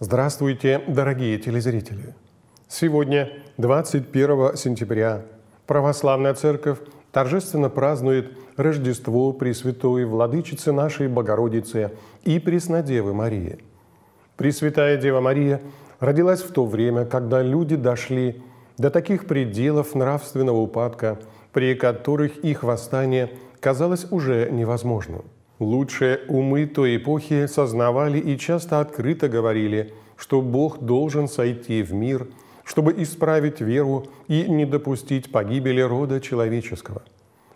Здравствуйте, дорогие телезрители! Сегодня, 21 сентября, Православная Церковь торжественно празднует Рождество Пресвятой Владычицы нашей Богородицы и Преснодевы Марии. Пресвятая Дева Мария родилась в то время, когда люди дошли до таких пределов нравственного упадка, при которых их восстание казалось уже невозможным. Лучшие умы той эпохи сознавали и часто открыто говорили, что Бог должен сойти в мир, чтобы исправить веру и не допустить погибели рода человеческого.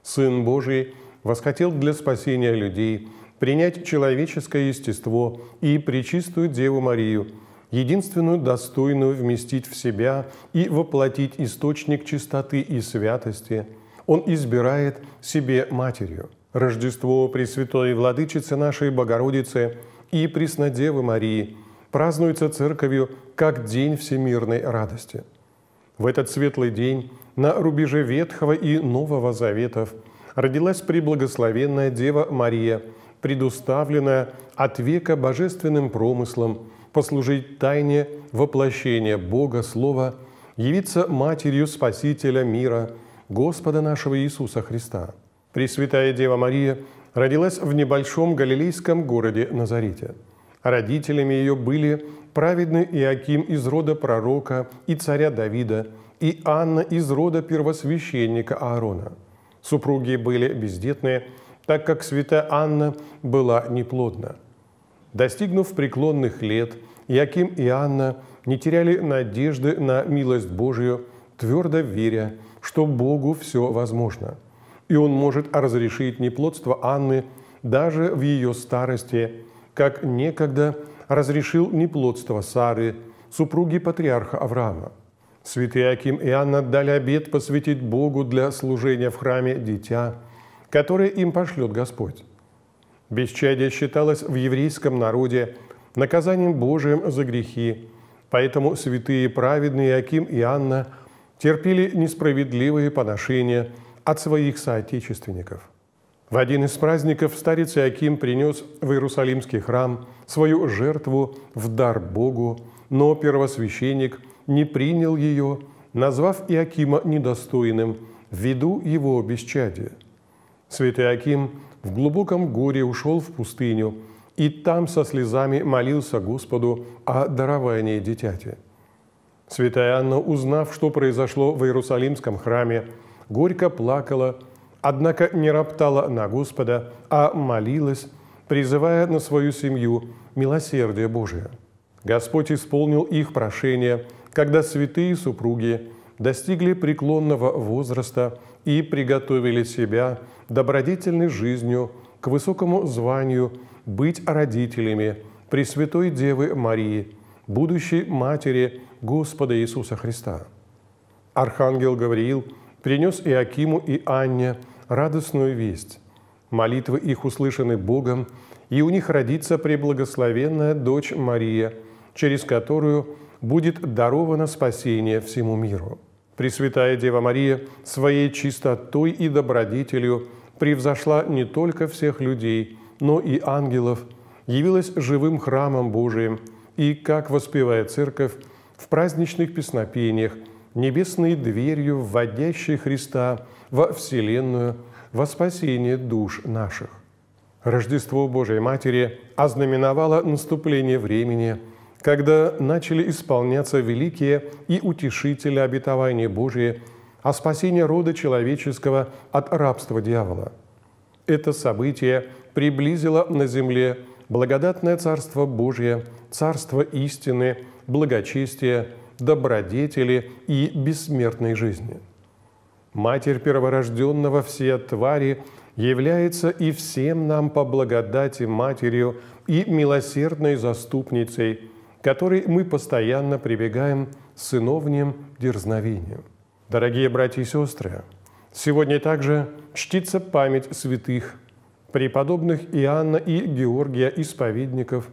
Сын Божий восхотел для спасения людей принять человеческое естество и пречистую Деву Марию, единственную достойную вместить в себя и воплотить источник чистоты и святости. Он избирает себе матерью – Рождество Пресвятой Владычицы нашей Богородицы и Преснодевы Марии празднуется Церковью как День всемирной радости. В этот светлый день на рубеже Ветхого и Нового Заветов родилась преблагословенная Дева Мария, предуставленная от века божественным промыслом послужить тайне воплощения Бога Слова, явиться Матерью Спасителя мира, Господа нашего Иисуса Христа – Пресвятая Дева Мария родилась в небольшом галилейском городе Назарите. Родителями ее были праведный Иаким из рода пророка и царя Давида и Анна из рода первосвященника Аарона. Супруги были бездетные, так как святая Анна была неплодна. Достигнув преклонных лет, Иаким и Анна не теряли надежды на милость Божию, твердо веря, что Богу все возможно – и он может разрешить неплодство Анны даже в ее старости, как некогда разрешил неплодство Сары, супруги патриарха Авраама. Святые Аким и Анна дали обет посвятить Богу для служения в храме дитя, которое им пошлет Господь. Бесчадие считалось в еврейском народе наказанием Божиим за грехи, поэтому святые праведные Аким и Анна терпели несправедливые поношения – от своих соотечественников. В один из праздников старец Иаким принес в Иерусалимский храм свою жертву в дар Богу, но первосвященник не принял ее, назвав Иакима недостойным ввиду его бесчадия. Святой Аким в глубоком горе ушел в пустыню и там со слезами молился Господу о даровании дитяти. Святая Анна, узнав, что произошло в Иерусалимском храме, горько плакала, однако не роптала на Господа, а молилась, призывая на свою семью милосердие Божие. Господь исполнил их прошение, когда святые супруги достигли преклонного возраста и приготовили себя добродетельной жизнью к высокому званию быть родителями Пресвятой Девы Марии, будущей Матери Господа Иисуса Христа. Архангел Гавриил – принес Иакиму и Анне радостную весть. Молитвы их услышаны Богом, и у них родится преблагословенная дочь Мария, через которую будет даровано спасение всему миру. Пресвятая Дева Мария своей чистотой и добродетелью превзошла не только всех людей, но и ангелов, явилась живым храмом Божиим и, как воспевает Церковь, в праздничных песнопениях – небесной дверью, вводящей Христа во Вселенную, во спасение душ наших. Рождество Божией Матери ознаменовало наступление времени, когда начали исполняться великие и утешители обетования Божие о спасении рода человеческого от рабства дьявола. Это событие приблизило на земле благодатное Царство Божие, Царство истины, благочестия, добродетели и бессмертной жизни. Матерь перворожденного все твари является и всем нам по благодати Матерью и милосердной заступницей, которой мы постоянно прибегаем сыновним дерзновением. Дорогие братья и сестры, сегодня также чтится память святых, преподобных Иоанна и Георгия Исповедников,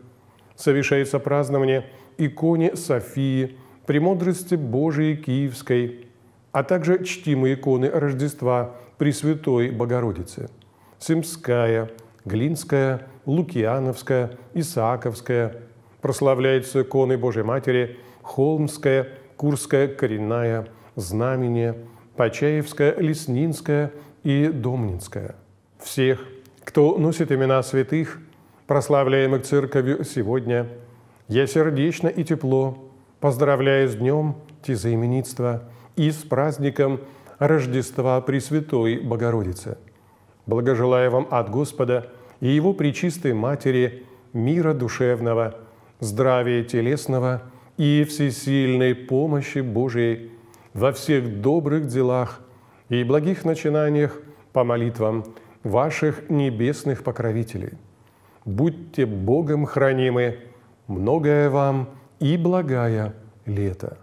совершается празднование иконе Софии – премудрости Божией Киевской, а также чтимые иконы Рождества Пресвятой Богородицы – Симская, Глинская, Лукьяновская, Исааковская, прославляется иконы Божьей Матери Холмская, Курская, Коренная, Знамение, Почаевская, Леснинская и Домнинская. Всех, кто носит имена святых, прославляемых Церковью сегодня, я сердечно и тепло поздравляю с днем Тизаименитства и с праздником Рождества Пресвятой Богородицы. Благожелаю вам от Господа и Его Пречистой Матери мира душевного, здравия телесного и всесильной помощи Божией во всех добрых делах и благих начинаниях по молитвам ваших небесных покровителей. Будьте Богом хранимы, многое вам и благая лето.